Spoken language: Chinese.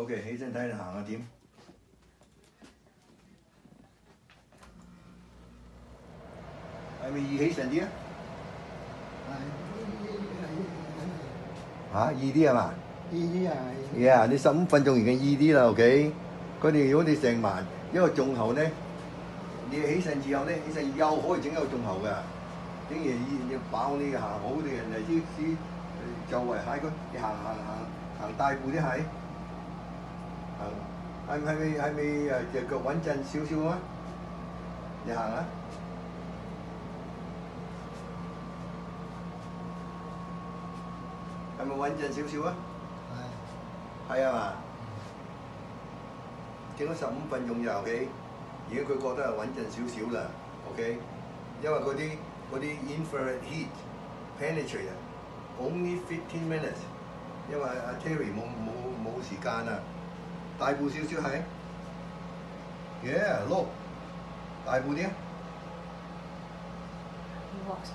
OK，起身睇你行下點？係咪易起神啲啊？嚇，易啲係嘛？易啲啊你十五分鐘已經易啲啦，OK。佢哋如果你成晚一個鐘後咧，你起身之後咧，起身又可以整一個鐘後㗎。整完你飽你行好啲人嚟啲啲就圍蟹佢，你行行行行大步啲蟹，行係咪係咪係咪誒隻腳穩陣少少啊？你行啊！係咪穩陣少少啊？係啊嘛，整咗十五分鐘就 OK，而家佢覺得係穩陣少少啦，OK，因為嗰啲嗰啲 infrared heat penetrate 啊，only fifteen minutes，因為阿 Terry 冇冇冇時間啊，大步少少系，yeah look，大步啲啊， He walks